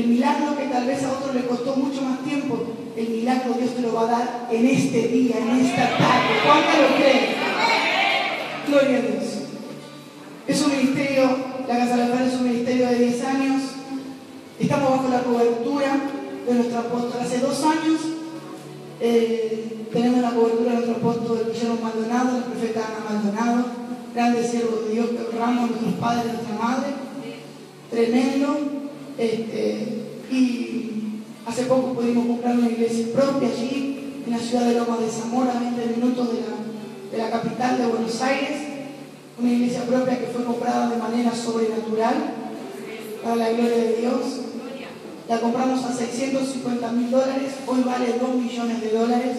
el milagro que tal vez a otros le costó mucho más tiempo, el milagro Dios te lo va a dar en este día, en esta tarde. ¿Cuánto lo creen? Gloria a Dios. Es un ministerio, la Casa de la es un ministerio de 10 años. Estamos bajo la cobertura de nuestro apóstol. Hace dos años eh, tenemos la cobertura de nuestro apóstol Guillermo Maldonado, el profeta Ana Maldonado grande siervo de Dios que honramos nuestros padres y nuestra madre, tremendo. Este, y hace poco pudimos comprar una iglesia propia allí, en la ciudad de Loma de Zamora, a 20 minutos de la, de la capital de Buenos Aires. Una iglesia propia que fue comprada de manera sobrenatural, para la gloria de Dios. La compramos a 650 mil dólares, hoy vale 2 millones de dólares.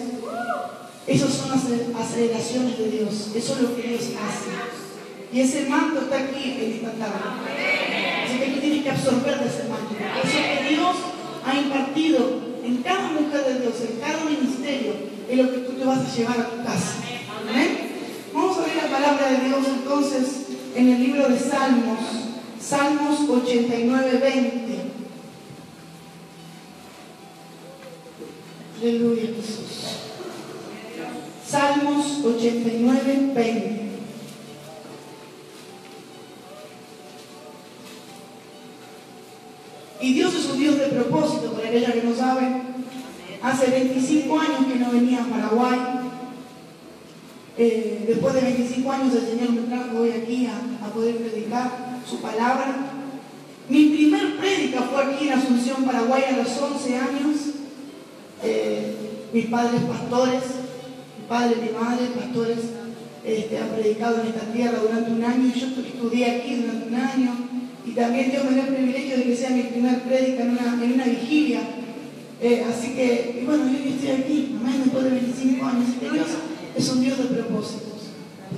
Esas son las aceleraciones de Dios. Eso es lo que Dios hace. Y ese manto está aquí en esta tarde. Así que tú tienes que absorber de ese manto. Eso que Dios ha impartido en cada mujer de Dios, en cada ministerio, es lo que tú te vas a llevar a tu casa. ¿Amén? Vamos a ver la palabra de Dios entonces en el libro de Salmos. Salmos 89, 20. Aleluya Jesús. Salmos 89, 20. Y Dios es un Dios de propósito, para aquella que no sabe. Hace 25 años que no venía a Paraguay. Eh, después de 25 años el Señor me trajo hoy aquí a, poder predicar su palabra. Mi primer prédica fue aquí en Asunción, Paraguay, a los 11 años. Eh, mis padres pastores padre, mi madre, pastores, este, han predicado en esta tierra durante un año y yo estudié aquí durante un año y también Dios me dio el privilegio de que sea mi primer prédica en una, en una vigilia. Eh, así que, bueno, yo estoy aquí, amén, después de 25 años. Y Dios es un Dios de propósitos.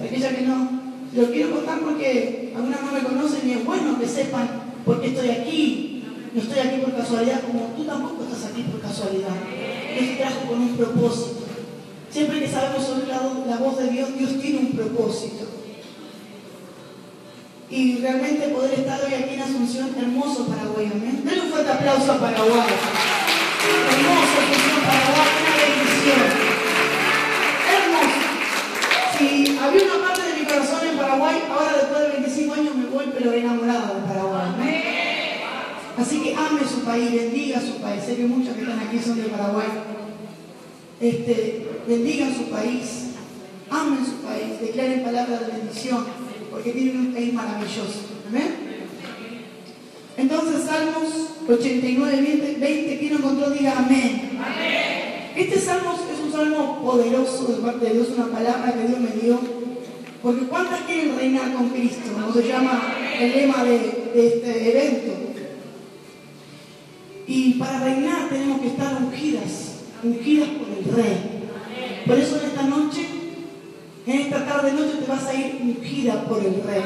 aquella que no, lo quiero contar porque algunas no me conocen y es bueno que sepan por qué estoy aquí. No estoy aquí por casualidad, como tú tampoco estás aquí por casualidad. Dios te trajo con un propósito. Siempre que sabemos oír la, voz de Dios, Dios tiene un propósito. Y realmente poder estar hoy aquí en Asunción, hermoso Paraguay, amén. Denle un fuerte aplauso a Paraguay. Hermoso Asunción Paraguay, una bendición. Hermoso. Si había una parte de mi corazón en Paraguay, ahora después de 25 años me voy, pero enamorada de Paraguay. Así que ame su país, bendiga su país. Sé que muchos que están aquí son de Paraguay. Este, bendigan su país, amen su país, declaren palabras de bendición, porque tienen un país maravilloso. Amén. Entonces, Salmos 89, 20, 20 ¿quién encontró? Diga amén. Este Salmo es un salmo poderoso de parte de Dios, una palabra que Dios me dio. Porque ¿cuántas quieren reinar con Cristo? Como se llama el lema de este evento. Y para reinar tenemos que estar ungidas ungidas por el Rey. Por eso en esta noche, en esta tarde noche te vas a ir ungida por el Rey.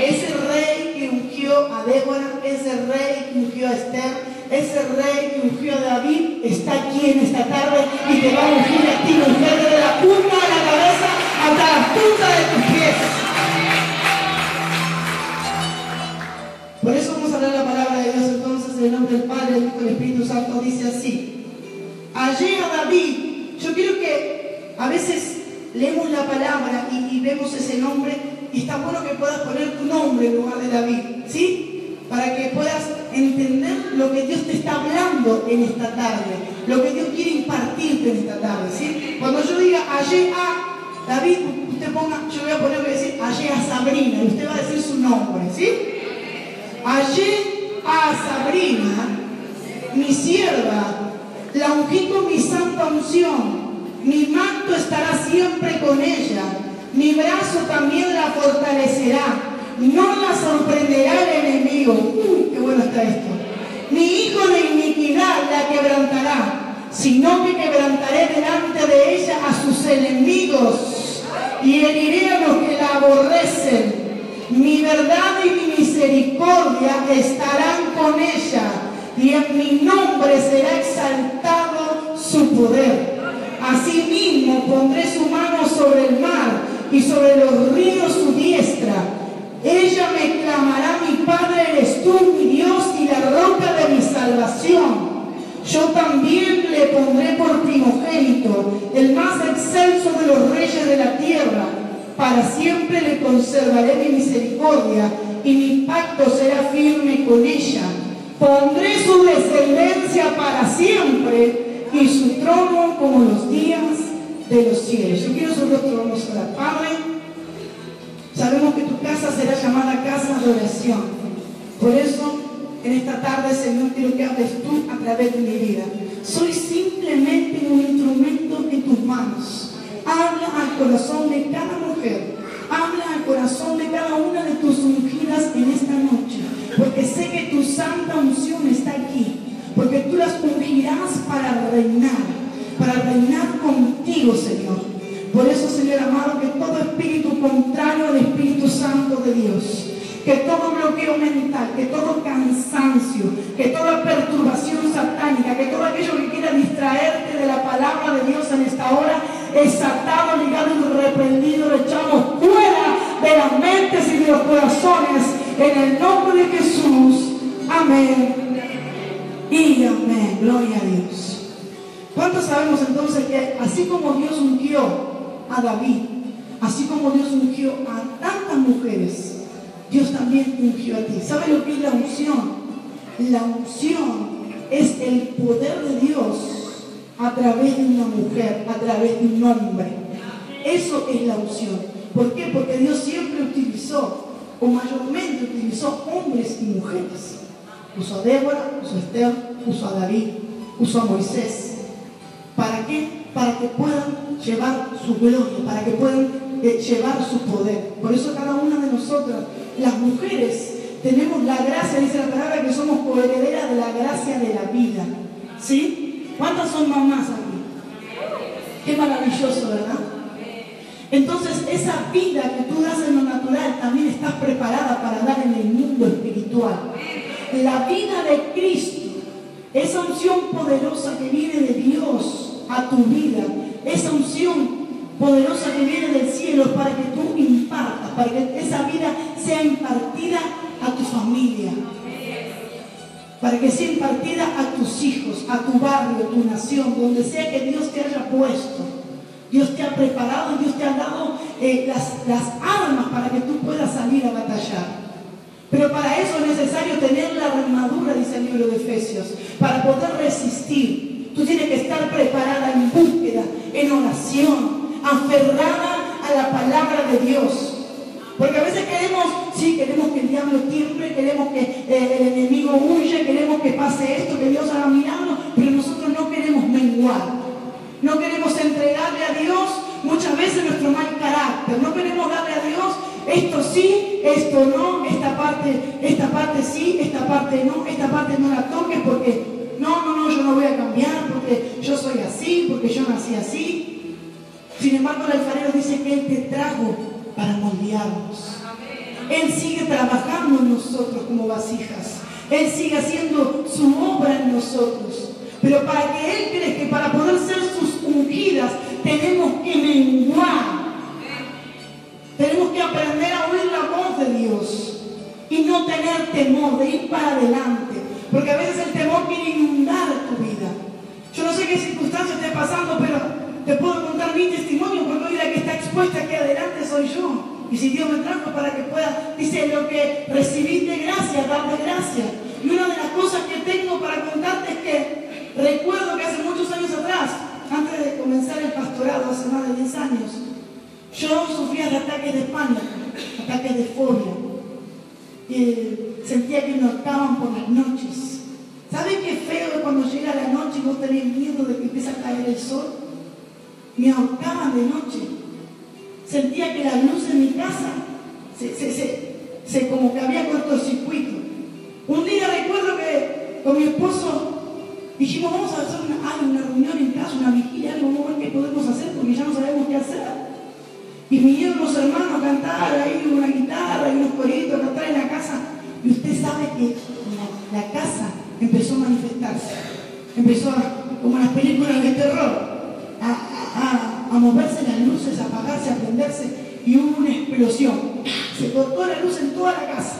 Ese Rey que ungió a Débora, ese Rey que ungió a Esther, ese Rey que ungió a David, está aquí en esta tarde y te va a ungir a ti, mujer, de la punta de la cabeza hasta la punta de tus pies. Por eso vamos a leer la palabra de Dios entonces en el nombre del Padre, del Hijo y del Espíritu Santo. Dice así. Allí a David, yo quiero que a veces leemos la palabra y, vemos ese nombre y está bueno que puedas poner tu nombre en lugar de David, ¿sí? Para que puedas entender lo que Dios te está hablando en esta tarde, lo que Dios quiere impartirte en esta tarde, ¿sí? Cuando yo diga allí a David, usted ponga, yo voy a poner, voy a decir allí a Sabrina, y usted va a decir su nombre, ¿sí? Allí a Sabrina, mi sierva, la ungí mi santa unción, mi manto estará siempre con ella mi brazo también la fortalecerá. No la sorprenderá el enemigo. Uy, qué bueno está esto. Mi hijo de iniquidad la quebrantará, sino que quebrantaré delante de ella a sus enemigos y heriré a los que la aborrecen. Mi verdad y mi misericordia estarán con ella y en mi nombre será exaltado su poder. Asimismo pondré su mano sobre el mar y sobre los ríos su diestra. Ella me clamará, mi Padre eres tú, mi Dios y la roca de mi salvación. Yo también le pondré por primogénito, el más excelso de los reyes de la tierra. Para siempre le conservaré mi misericordia y mi pacto será firme con ella. Pondré su descendencia para siempre y su trono como los días de los cielos. Yo quiero sobre otro vamos a la Padre, sabemos que tu casa será llamada casa de oración. Por eso, en esta tarde, Señor, quiero que hables tú a través de mi vida. Soy simplemente un instrumento en tus manos. Habla al corazón de cada mujer. Habla al corazón de cada una de tus ungidas en esta noche. Porque sé que tu santa unción está aquí. Porque tú las ungirás para reinar para reinar contigo, Señor. Por eso, Señor amado, que todo espíritu contrario al Espíritu Santo de Dios, que todo bloqueo mental, que todo cansancio, que toda perturbación satánica, que todo aquello que quiera distraerte de la palabra de Dios en esta hora, es atado, ligado y reprendido, lo echamos fuera de las mentes y de los corazones, en el nombre de Jesús. Amén. Amén. Gloria a Dios. ¿Cuántos sabemos entonces que así como Dios ungió a David, así como Dios ungió a tantas mujeres, Dios también ungió a ti? ¿Sabe lo que es la unción? La unción es el poder de Dios a través de una mujer, a través de un hombre. Eso es la unción. ¿Por qué? Porque Dios siempre utilizó, o mayormente utilizó hombres y mujeres. Usó a Débora, usó a Esther, usó a David, usó a Moisés. ¿Para qué? Para que puedan llevar su gloria, para que puedan eh, llevar su poder. Por eso cada una de nosotras, las mujeres, tenemos la gracia, dice la palabra, que somos coherederas de la gracia de la vida. ¿Sí? ¿Cuántas son mamás aquí? Qué maravilloso, ¿verdad? Entonces, esa vida que tú das en lo natural también estás preparada para dar en el mundo espiritual. La vida de Cristo, esa unción poderosa que viene de Dios, a tu vida, esa unción poderosa que viene del cielo para que tú impartas, para que esa vida sea impartida a tu familia, para que sea impartida a tus hijos, a tu barrio, a tu nación, donde sea que Dios te haya puesto. Dios te ha preparado, Dios te ha dado eh, las armas para que tú puedas salir a batallar. Pero para eso es necesario tener la armadura, dice el libro de Efesios, para poder resistir Tú tienes que estar preparada en búsqueda, en oración, aferrada a la palabra de Dios. Porque a veces queremos, sí, queremos que el diablo tiemble, queremos que eh, el enemigo huya, queremos que pase esto, que Dios haga milagros, pero nosotros no queremos menguar. No queremos entregarle a Dios muchas veces nuestro mal carácter. No queremos darle a Dios esto sí, esto no, esta parte, esta parte sí, esta parte no, esta parte no la toques porque no, no, no, yo no voy a cambiar porque yo soy así, porque yo nací así. Sin embargo, el alfarero dice que Él te trajo para moldearnos. Él sigue trabajando en nosotros como vasijas. Él sigue haciendo su obra en nosotros. Pero para que Él que para poder ser sus ungidas tenemos que menguar. Tenemos que aprender a oír la voz de Dios y no tener temor de ir para adelante. Porque a veces el temor quiere inundar tu vida. Yo no sé qué circunstancia esté pasando, pero te puedo contar mi testimonio porque hoy la que está expuesta aquí adelante soy yo. Y si Dios me trajo para que pueda, dice, lo que recibiste gracias, dame gracias. Y una de las cosas que tengo para contarte es que recuerdo que hace muchos años atrás, antes de comenzar el pastorado, hace más de 10 años, yo sufría de ataques de pánico, ataques de fobia. Y sentía que me ahorcaban por las noches. ¿Sabes qué feo cuando llega la noche y vos tenés miedo de que empiece a caer el sol? Me ahorcaban de noche. Sentía que la luz en mi casa se, se, se, como que había cortocircuito. Un día recuerdo que con mi esposo dijimos, vamos a hacer una, una reunión en casa, una vigilia, algo, qué podemos hacer porque ya no sabemos qué hacer. Y vinieron los hermanos a cantar ahí una guitarra y unos coritos a cantar en la casa. Y usted sabe que la, casa empezó a manifestarse. Empezó, como las películas de terror, a, moverse las luces, a apagarse, a prenderse. Y hubo una explosión. Se cortó la luz en toda la casa.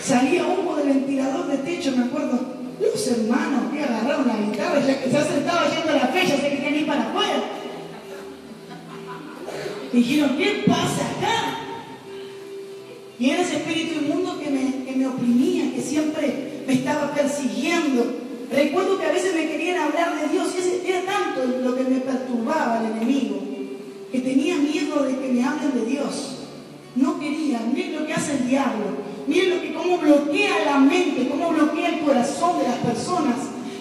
Salía humo del ventilador de techo, me acuerdo. Los hermanos que agarraron la guitarra, ya que se ha sentado yendo a la fecha, se querían ir para afuera dijeron, ¿qué pasa acá? Y era ese espíritu inmundo que me, que me oprimía, que siempre me estaba persiguiendo. Recuerdo que a veces me querían hablar de Dios y era tanto lo que me perturbaba el enemigo, que tenía miedo de que me hablen de Dios. No quería, miren lo que hace el diablo, miren lo que, cómo bloquea la mente, cómo bloquea el corazón de las personas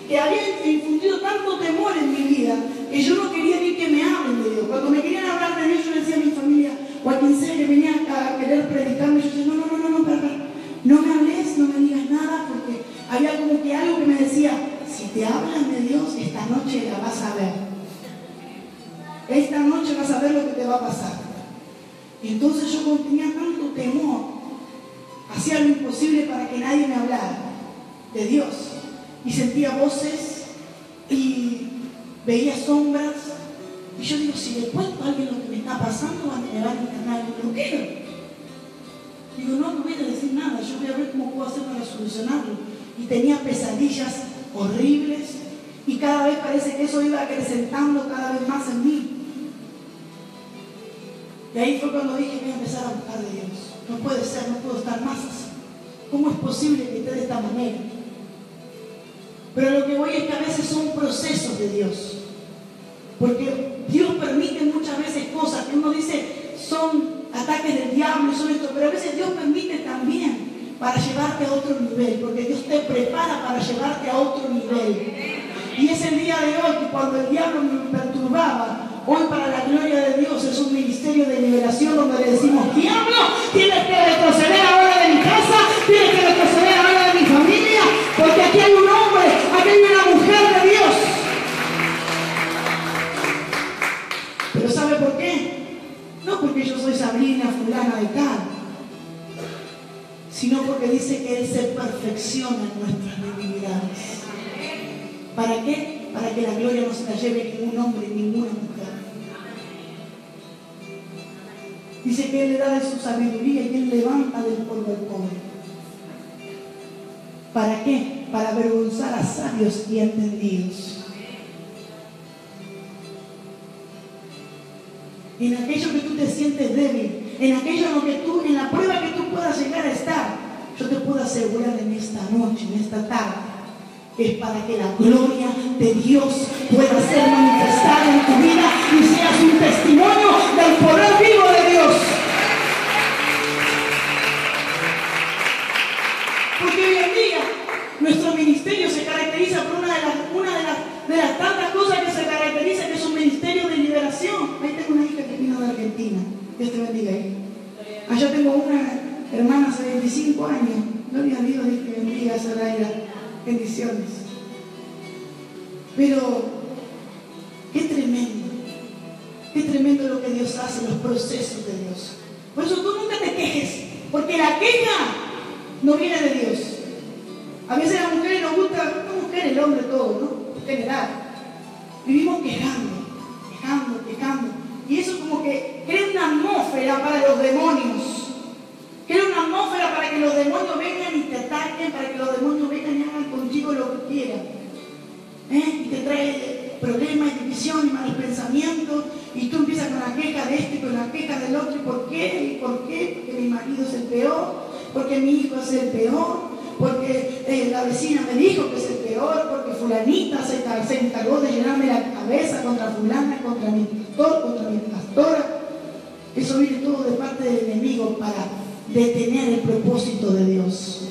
que habían infundido tanto temor en mi vida que yo no quería ni que me hablen de Dios. Cuando me querían hablar de Dios, yo decía a mi familia, o a quien sea que venía a querer predicarme, yo decía, no, no, no, no, no, para, no me hables, no me digas nada, porque había como que algo que me decía, si te hablan de Dios, esta noche la vas a ver. Esta noche vas a ver lo que te va a pasar. Y entonces yo tenía tanto temor, hacía lo imposible para que nadie me hablara de Dios. Y sentía voces y veía sombras. Y yo digo, si le cuento a alguien lo que me está pasando, me va a internar el bloqueo. Digo, no, no voy a decir nada, yo voy a ver cómo puedo hacer para solucionarlo. Y tenía pesadillas horribles y cada vez parece que eso iba acrecentando cada vez más en mí. Y ahí fue cuando dije, voy a empezar a buscar de Dios. No puede ser, no puedo estar más así. ¿Cómo es posible que esté de esta manera? Pero lo que voy es que a veces son procesos de Dios. Porque Dios permite muchas veces cosas que uno dice son ataques del diablo son esto, pero a veces Dios permite también para llevarte a otro nivel, porque Dios te prepara para llevarte a otro nivel. Y es el día de hoy que cuando el diablo me perturbaba, Hoy para la gloria de Dios es un ministerio de liberación donde le decimos, diablo, tienes que retroceder ahora de mi casa, tienes que retroceder ahora de mi familia, porque aquí hay un hombre, hay una mujer de Dios. Pero ¿sabe por qué? No porque yo soy Sabrina, fulana de tal, sino porque dice que Él se perfecciona en nuestras debilidades. ¿Para qué? Para que la gloria no se la lleve ningún hombre, ninguna mujer. Dice que Él le da de su sabiduría y Él levanta del polvo al pobre. ¿Para qué? Para avergonzar a sabios y entendidos. En aquello que tú te sientes débil, en aquello en lo que tú, en la prueba que tú puedas llegar a estar, yo te puedo asegurar en esta noche, en esta tarde, es para que la gloria de Dios pueda ser manifestada en tu vida y seas un testimonio del poder vivo nuestro ministerio se caracteriza por una de las, una de las, de las tantas cosas que se caracteriza, que es un ministerio de liberación. Ahí tengo una hija que vino de Argentina. Dios te bendiga ahí. Allá tengo una hermana hace 25 años. Gloria a Dios, Dios te bendiga, Saraira. Bendiciones. Pero, qué tremendo. Qué tremendo lo que Dios hace, los procesos de Dios. Por eso tú nunca te quejes, porque la queja no viene de Dios. A veces a las mujeres nos gusta, mujer, el hombre, todo, ¿no? En general. Vivimos quejando, quejando, quejando. Y eso como que crea una atmósfera para los demonios. Crea una atmósfera demonios vengan y te ataquen, para que los demonios vengan y hagan contigo lo que quieran. ¿Eh? Y te trae problemas, división y malos pensamientos, y tú empiezas con la queja de este y con la queja del otro, ¿y por qué? ¿Y por qué? Porque mi marido es el peor, porque mi hijo es el peor, porque eh, la vecina me dijo que es el peor, porque fulanita se, se encargó de llenarme la cabeza contra fulana, contra mi pastor, contra mi pastora. Eso viene todo de parte del enemigo para detener el propósito de Dios.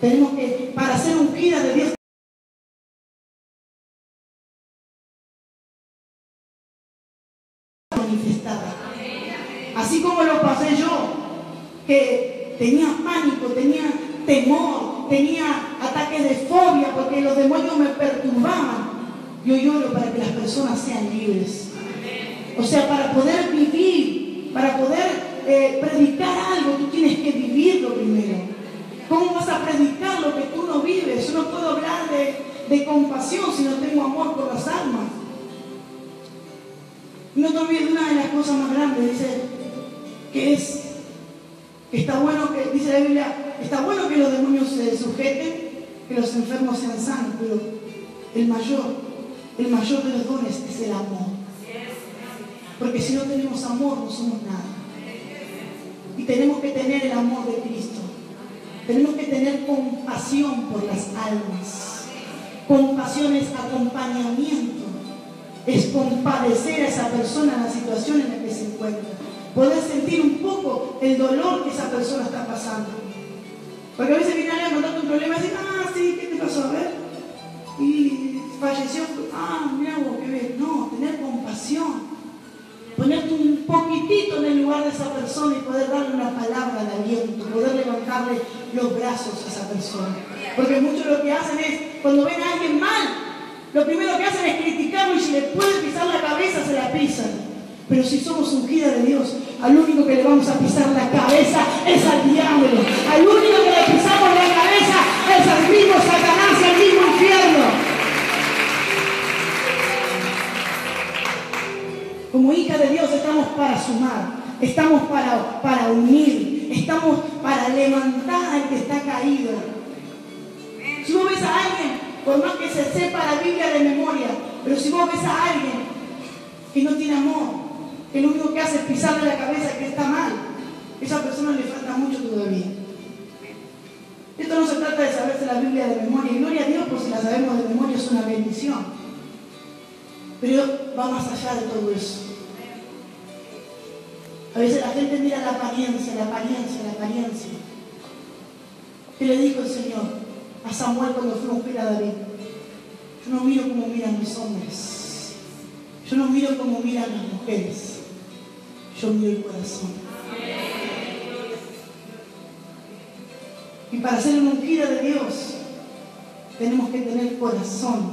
Tenemos que, para ser ungida de Dios, manifestada. Así como lo pasé yo, que tenía pánico, tenía temor, tenía ataques de fobia porque los demonios me perturbaban. Yo lloro para que las personas sean libres. O sea, para poder vivir, para poder eh, predicar algo, tú tienes que vivirlo primero. ¿Cómo vas a predicar lo que tú no vives? Yo no puedo hablar de, de compasión si no tengo amor por las almas. No te olvides de una de las cosas más grandes, dice, que es, está bueno que, dice la Biblia, está bueno que los demonios se sujeten, que los enfermos sean sanos, pero el mayor, el mayor de los dones es el amor. Porque si no tenemos amor, no somos nada. Y tenemos que tener el amor de Cristo. Tenemos que tener compasión por las almas. Compasión es acompañamiento. Es compadecer a esa persona en la situación en la que se encuentra. Poder sentir un poco el dolor que esa persona está pasando. Porque a veces viene alguien a contarte un problema y dice, ah, sí, ¿qué te pasó? A ver. Y falleció. Ah, mira vos, qué bien. No, tener compasión ponerte un poquitito en el lugar de esa persona y poder darle una palabra de aliento, poder levantarle los brazos a esa persona. Porque muchos lo que hacen es, cuando ven a alguien mal, lo primero que hacen es criticarlo y si le pueden pisar la cabeza, se la pisan. Pero si somos ungidas de Dios, al único que le vamos a pisar la cabeza es al diablo. Al único que le pisamos la cabeza es al mismo Satanás, al mismo infierno. Como hija de Dios estamos para sumar, estamos para, para unir, estamos para levantar al que está caído. Si vos ves a alguien, por más que se sepa la Biblia de memoria, pero si vos ves a alguien que no tiene amor, que lo único que hace es pisarle la cabeza que está mal, esa persona le falta mucho todavía. Esto no se trata de saberse la Biblia de memoria, y gloria a Dios, pues si la sabemos de memoria es una bendición. Pero va más allá de todo eso. A veces la gente mira la apariencia, la apariencia, la apariencia. ¿Qué le dijo el Señor a Samuel cuando fue a ungir a David? Yo no miro como miran los hombres. Yo no miro como miran las mujeres. Yo miro el corazón. Y para ser una ungida de Dios, tenemos que tener corazón.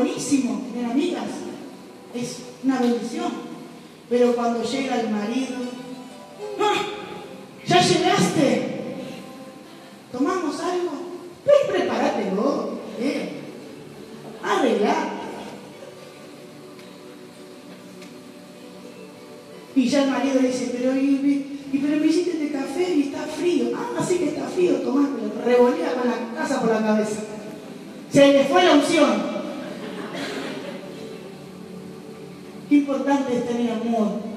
buenísimo tener amigas, es una bendición. Pero cuando llega el marido, ¡Ah! ya llegaste, tomamos algo, ven, prepárate vos, eh. arreglar. Y ya el marido dice, pero, y, pero me hiciste este café y está frío. Ah, así que está frío, tomátelo. Revolea con la casa por la cabeza. Se le fue la unción. Qué importante es tener amor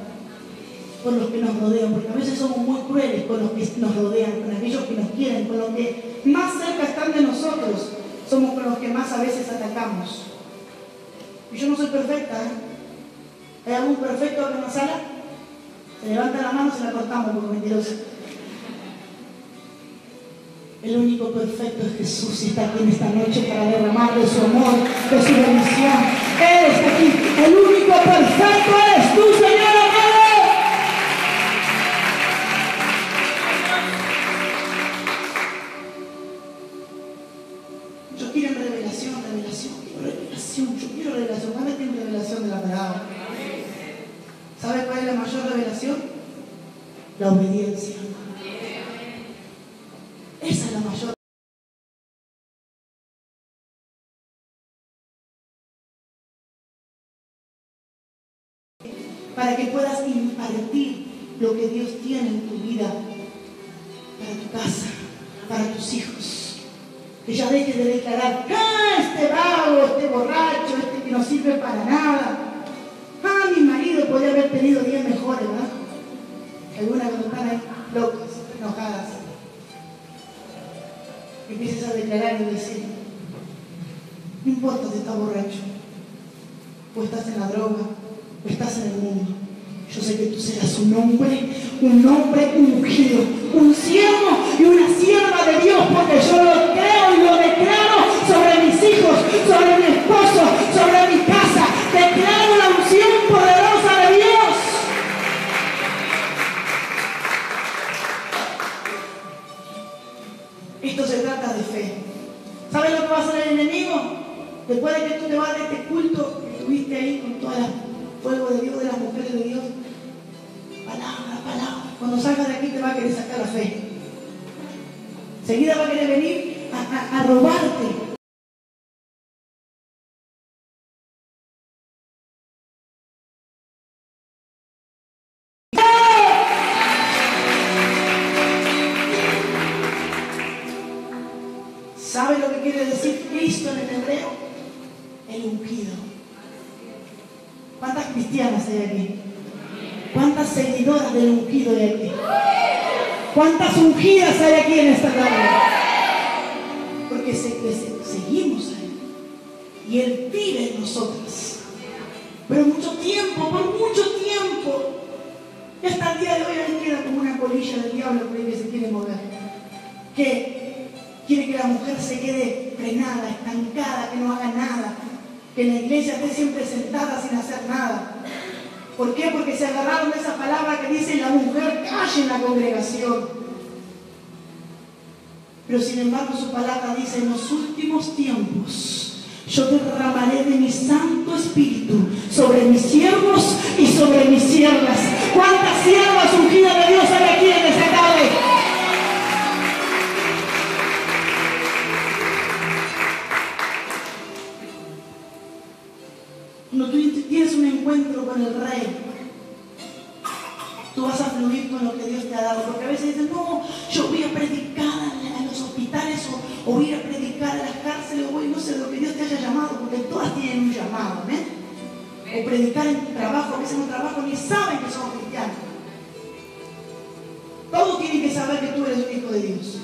por los que nos rodean, porque a veces somos muy crueles con los que nos rodean, con aquellos que nos quieren, con los que más cerca están de nosotros, somos con los que más a veces atacamos. Y yo no soy perfecta, ¿eh? ¿Hay algún perfecto en la sala? Se levanta la mano y se la cortamos como mentirosa. El único perfecto es Jesús y está aquí en esta noche para derramar de su amor, de su bendición. Él está aquí. El único perfecto es para que puedas impartir lo que Dios tiene en tu vida, para tu casa, para tus hijos. Que ya dejes de declarar, ah, este vago, este borracho, este que no sirve para nada. Ah, mi marido podría haber tenido días mejores, ¿verdad? Algunas cuando están ahí locas, enojadas. Empieces a declarar y decir, no importa si estás borracho, o estás en la droga, o estás en el mundo. Yo sé que tú serás un hombre, un hombre ungido, un siervo y una sierva de Dios, porque yo lo creo y lo declaro sobre mis hijos, sobre mi esposo, sobre mi casa. Declaro la unción poderosa de Dios. Esto se trata de fe. ¿Sabes lo que va a hacer el enemigo? Después de que tú te vas de este culto que estuviste ahí con todo el fuego de Dios, de las mujeres de Dios. Cuando salgas de aquí te va a querer sacar la fe. Seguida va a querer venir a, a, a robarte. ¿Sabe lo que quiere decir Cristo en el hebreo? El ungido. ¿Cuántas cristianas hay aquí? ¿Cuántas seguidoras del ungido hay aquí? ¿Cuántas ungidas hay aquí en esta tarde? Porque se, se, seguimos a Él. Y Él vive en nosotros. Pero mucho tiempo, por mucho tiempo. Hasta el día de hoy Él queda como una colilla del diablo por que se quiere mover. Que quiere que la mujer se quede frenada, estancada, que no haga nada. Que la iglesia esté siempre sentada sin hacer nada. ¿Por qué? Porque se agarraron de esa palabra que dice la mujer calle en la congregación. Pero sin embargo su palabra dice en los últimos tiempos yo derramaré de mi Santo Espíritu sobre mis siervos y sobre mis siervas. ¿Cuántas siervas ungidas de Dios hay aquí en esta fluir con lo que Dios te ha dado. Porque a veces dicen, no, yo voy a predicar a los hospitales o, o voy a ir a predicar a las cárceles o voy, no sé, lo que Dios te haya llamado, porque todas tienen un llamado, ¿ven? O predicar en tu trabajo, a veces en un trabajo ni saben que somos cristianos. Todos tienen que saber que tú eres un hijo de Dios.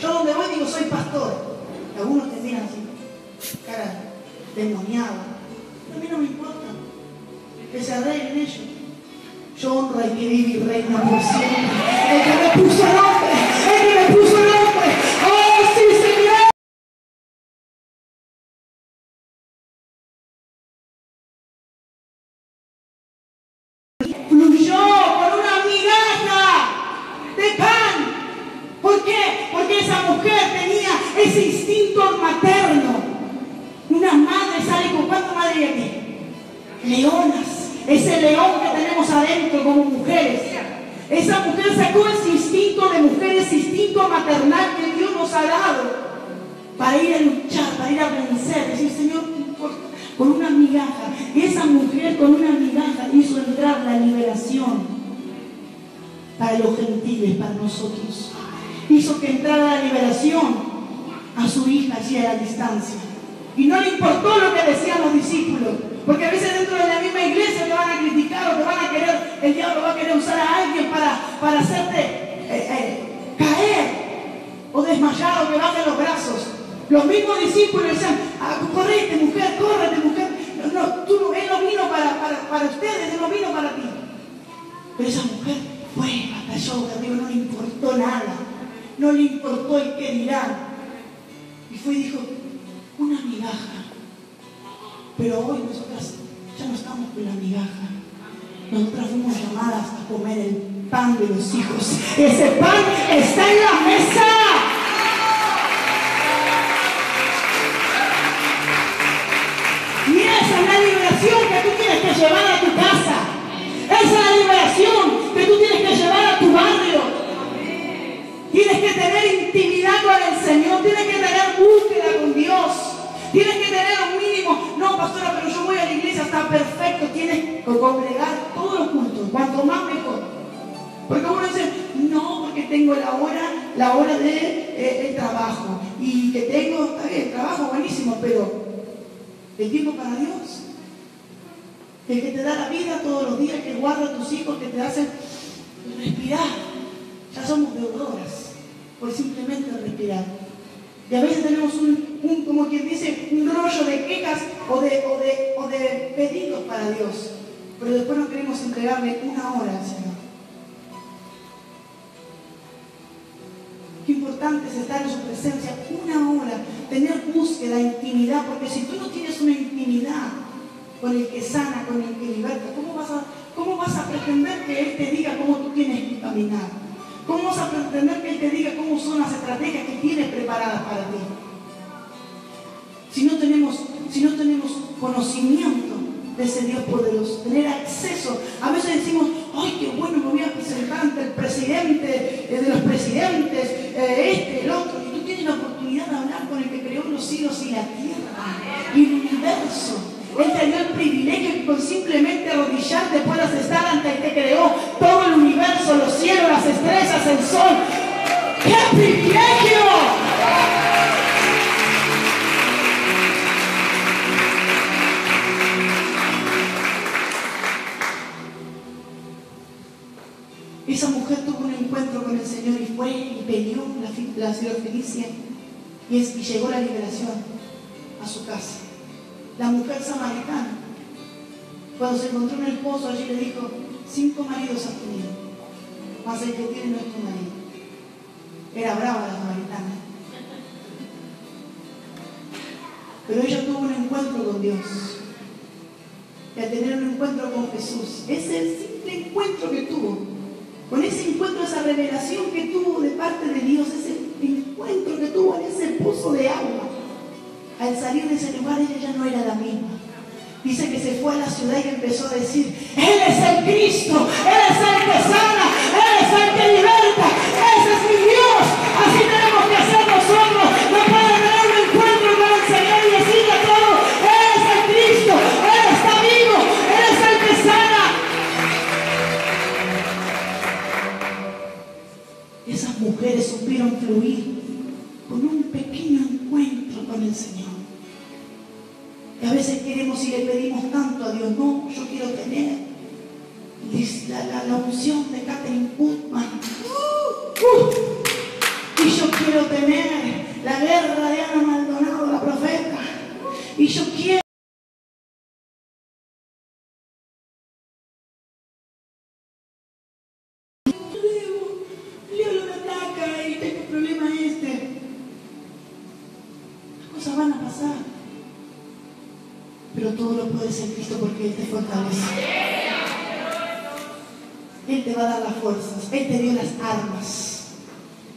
Yo donde voy digo, soy pastor. Y algunos te miran así, cara demoniada. A mí no me importa. Que se arreglen ellos. Yo honro al que vive y reina por siempre. El. Nosotras fuimos llamadas a comer el pan de los hijos. Ese pan está en la mesa. Y esa es la liberación que tú tienes que llevar a tu casa. Esa es la liberación que tú tienes que llevar a tu barrio. Tienes que tener intimidad con el Señor. Tienes que tener búsqueda con Dios. Tienes que tener pastora, pero yo voy a la iglesia, está perfecto, tienes que congregar todos los cultos, cuanto más mejor. Porque uno dice, no, porque tengo la hora, la hora de, eh, trabajo. Y que tengo, está bien, trabajo buenísimo, pero el tiempo para Dios. El que te da la vida todos los días, que guarda a tus hijos, que te hace respirar. Ya somos deudoras por simplemente respirar. Y a veces tenemos un como quien dice, un rollo de quejas o de, o de, o de pedidos para Dios. Pero después no queremos entregarle una hora al Señor. Qué importante es estar en su presencia una hora, tener búsqueda, intimidad, porque si tú no tienes una intimidad con el que sana, con el que liberta, ¿cómo vas a, cómo vas a pretender que Él te diga cómo tú tienes que caminar? ¿Cómo vas a pretender que Él te diga cómo son las estrategias que tienes preparadas para ti? Si no tenemos, si no tenemos conocimiento de ese Dios poderoso, tener acceso. A veces decimos, ay, qué bueno, me voy a presentar ante el presidente eh, de los presidentes, eh, este, el otro, y tú tienes la oportunidad de hablar con el que creó los cielos y la tierra y el universo. Él te dio el privilegio que con simplemente arrodillarte puedas estar ante el que creó todo el universo, los cielos, las estrellas, el sol. ¡Qué privilegio! Esa mujer tuvo un encuentro con el Señor y fue y peleó la, la Felicia y, y llegó la liberación a su casa. La mujer samaritana, cuando se encontró en el pozo, allí le dijo, cinco maridos has tenido, más el que tiene no es tu marido. Era brava la samaritana. Pero ella tuvo un encuentro con Dios. Y al tener un encuentro con Jesús, ese simple encuentro que tuvo, con ese encuentro, esa revelación que tuvo de parte de Dios, ese encuentro que tuvo en ese pozo de agua, al salir de ese lugar ella ya no era la misma. Dice que se fue a la ciudad y empezó a decir, Él es el Cristo, Él es el que sana, veces queremos y le pedimos tanto a Dios, no, yo quiero tener la, unción de Catherine Putman. Uh, uh. y yo quiero tener la guerra de Ana Maldonado, la profeta. Y yo en Cristo porque Él te fortalece. Él te va a dar las fuerzas. Él te dio las armas.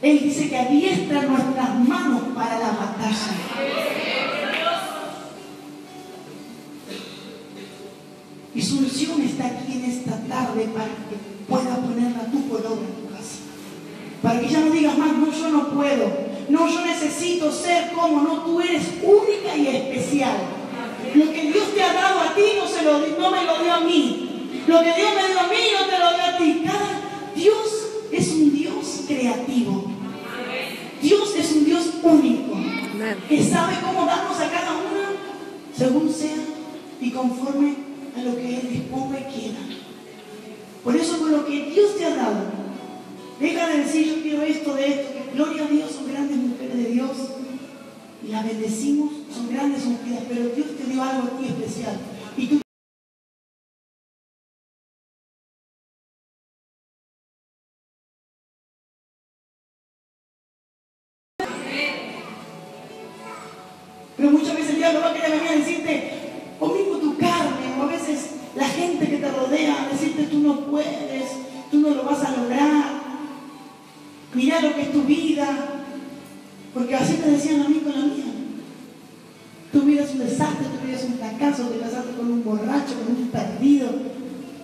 Él dice que adiestra nuestras manos para la batalla. Y su unción está aquí en esta tarde para que pueda ponerla tú por obra en tu casa. Para que ya no digas más, no, yo no puedo. No, yo necesito ser como, no, tú eres única y especial. Lo que Dios te ha dado a ti no, se lo, no me lo dio a mí. Lo que Dios me dio a mí no te lo dio a ti. Cada Dios es un Dios creativo. Dios es un Dios único. Que sabe cómo darnos a cada uno según sea y conforme a lo que Él disponga y quiera. Por eso con lo que Dios te ha dado, deja de decir yo quiero esto de esto. Gloria a Dios, son grandes mujeres de Dios la bendecimos, son grandes ungidas, pero Dios te dio algo ti especial. Y tú Pero muchas veces el diablo va a querer venir a decirte, o mismo tu carne, o a veces la gente que te rodea, decirte tú no puedes, tú no lo vas a lograr. Mira lo que es tu vida, porque así te decían a mí con la mía. Tu vida es un desastre, tu vida es un fracaso, te casaste con un borracho, con un perdido.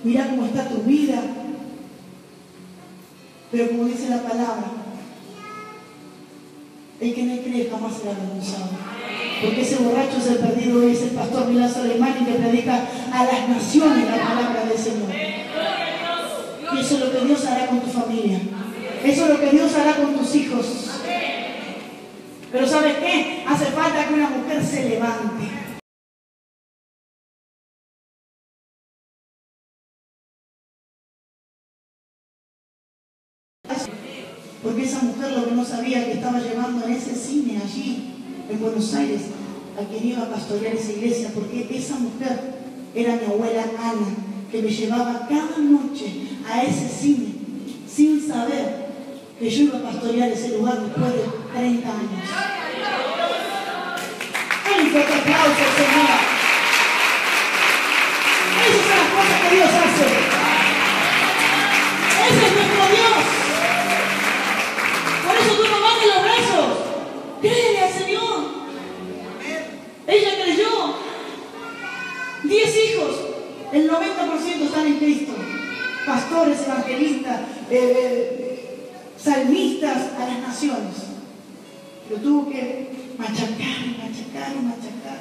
Mira cómo está tu vida. Pero como dice la palabra, el que no cree jamás será avergonzado. Porque ese borracho es el perdido es el pastor Milán Alemán que predica a las naciones la palabra del Señor. Y eso es lo que Dios hará con tu familia. Eso es lo que Dios hará con tus hijos. Pero ¿sabes qué? Hace falta que una mujer se levante. Porque esa mujer lo que no sabía que estaba llevando en ese cine allí, en Buenos Aires, a quien iba a pastorear esa iglesia, porque esa mujer era mi abuela Ana, que me llevaba cada noche a ese cine, sin saber que yo iba a pastorear ese lugar después de 30 años. ¡Ay, qué aplauso, Señor! Esas son las cosas que Dios hace. Ese es nuestro Dios. Por eso tú no bajes los brazos. Créele al Señor. Ella creyó. Diez hijos. El 90% están en Cristo. Pastores, evangelistas, eh, eh, salmistas a las naciones. Pero tuvo que machacar, machacar, machacar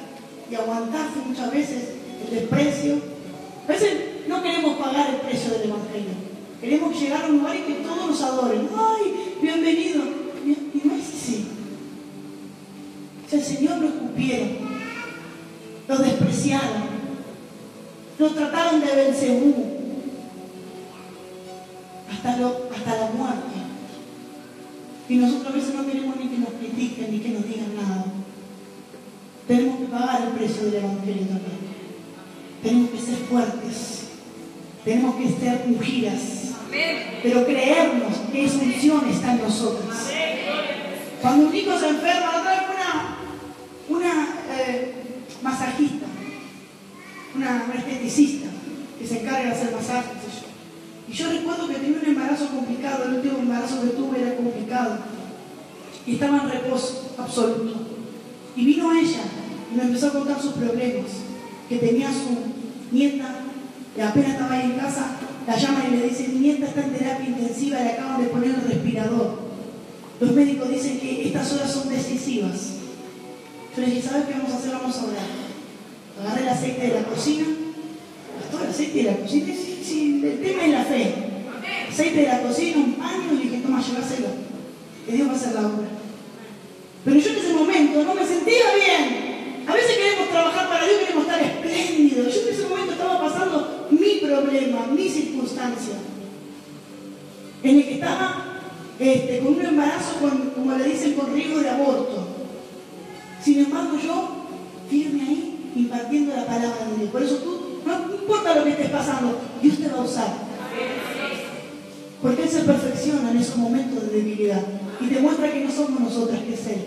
y aguantarse muchas veces el desprecio. A veces no queremos pagar el precio del Evangelio. Queremos llegar a un lugar y que todos nos adoren. ¡Ay, bienvenido! Y no es así. Sea, el Señor lo escupieron, lo despreciaron, lo trataron de Belcebú hasta, lo, hasta. Y nosotros a veces no queremos ni que nos critiquen ni que nos digan nada. Tenemos que pagar el precio del Evangelio también. Tenemos que ser fuertes. Tenemos que ser ungidas pero creernos que esa unción está en nosotros. Cuando un hijo se enferma, otra una, una eh, masajista, una esteticista que se encarga de hacer masajes. Y yo recuerdo que tenía un embarazo complicado, el último embarazo que tuve era complicado. Y estaba en reposo absoluto. Y vino ella y me empezó a contar sus problemas, que tenía su nieta, que apenas estaba ahí en casa, la llama y le dice, mi nieta está en terapia intensiva, le acaban de poner el respirador. Los médicos dicen que estas horas son decisivas. Yo le dije, ¿sabes qué vamos a hacer? Vamos a orar. Agarré el aceite de la cocina. Todo el aceite de la cocina. Sí, el tema es la fe. Aceite de la cocina, un paño, y dije, toma, llévaselo. Que Dios va a hacer la obra. Pero yo en ese momento no me sentía bien. A veces queremos trabajar para Dios, queremos estar espléndidos. Yo en ese momento estaba pasando mi problema, mi circunstancia, en el que estaba este, con un embarazo, como le dicen, con riesgo de aborto. Sin embargo, yo firme ahí, impartiendo la palabra de Dios. Por eso tú, no importa lo que estés pasando, Dios te va a usar. Porque Él se perfecciona en esos momentos de debilidad y demuestra que no somos nosotras, que es Él.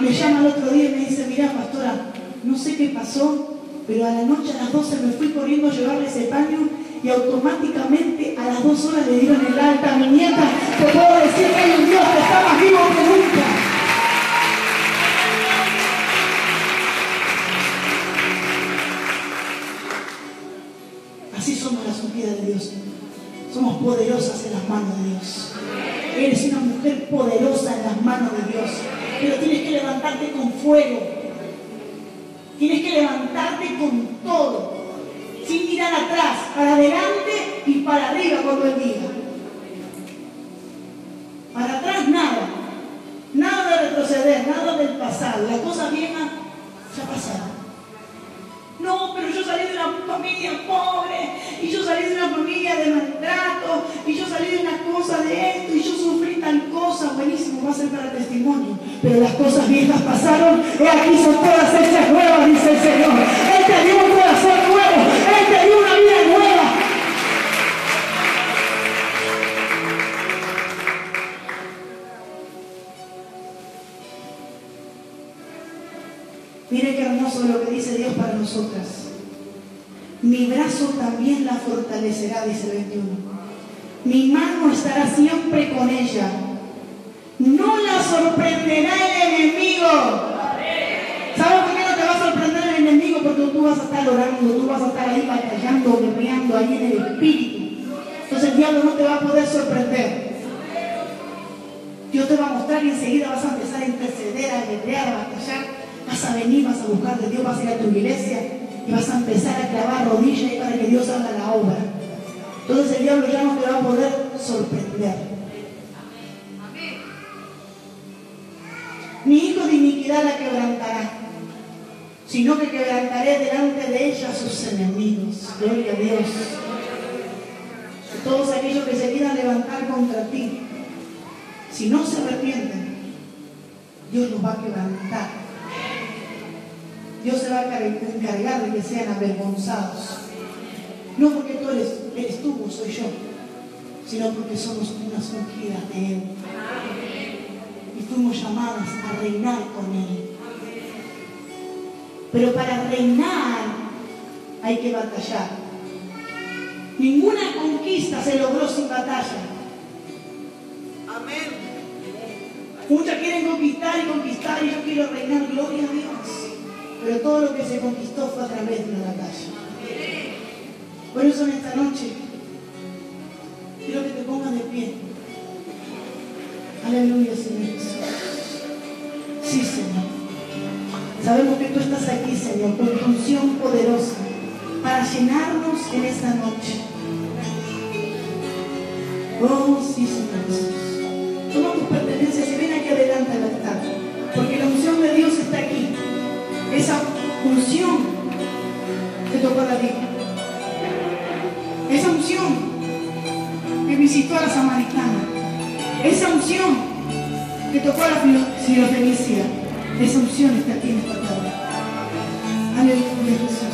Me llama el otro día y me dice, mira pastora, no sé qué pasó, pero a la noche a las 12 me fui corriendo a llevarle ese paño y automáticamente a las dos horas le dieron el alta a mi nieta. Te puedo decir que hay un Dios que está más vivo que nunca. Fuego brazo también la fortalecerá, dice el 21. Mi mano estará siempre con ella. No la sorprenderá el enemigo. ¿Sabes por qué no te va a sorprender el enemigo? Porque tú vas a estar orando, tú vas a estar ahí batallando, guerreando ahí en el espíritu. Entonces el diablo no te va a poder sorprender. Dios te va a mostrar y enseguida vas a empezar a interceder, a guerrear, a batallar Vas a venir, vas a buscar de Dios, vas a ir a tu iglesia y vas a empezar a clavar rodillas ahí para que Dios haga la obra. Entonces el diablo ya no te va a poder sorprender. Ni hijo de iniquidad la quebrantará, sino que quebrantaré delante de ella a sus enemigos. Gloria a Dios. Todos aquellos que se quieran levantar contra ti, si no se arrepienten, Dios los va a quebrantar Dios se va a encargar de que sean avergonzados. No porque tú eres, eres tú o soy yo, sino porque somos unas ungidas de Él. Y fuimos llamadas a reinar con Él. Pero para reinar hay que batallar. Ninguna conquista se logró sin batalla. Amén. Muchos quieren conquistar y conquistar y yo quiero reinar, gloria a Dios. Pero todo lo que se conquistó fue a través de la batalla. Por eso en esta noche quiero que te pongas de pie. Aleluya, Señor Jesús. Sí, Señor. Sabemos que tú estás aquí, Señor, con tu unción poderosa para llenarnos en esta noche. Oh, sí, Señor Jesús. Toma tus pertenencias y ven aquí adelante al altar. Esa unción que tocó a David. Esa unción que visitó a la samaritana. Esa unción que tocó a la Fenicia. Esa unción está aquí en esta tarde. Aleluya.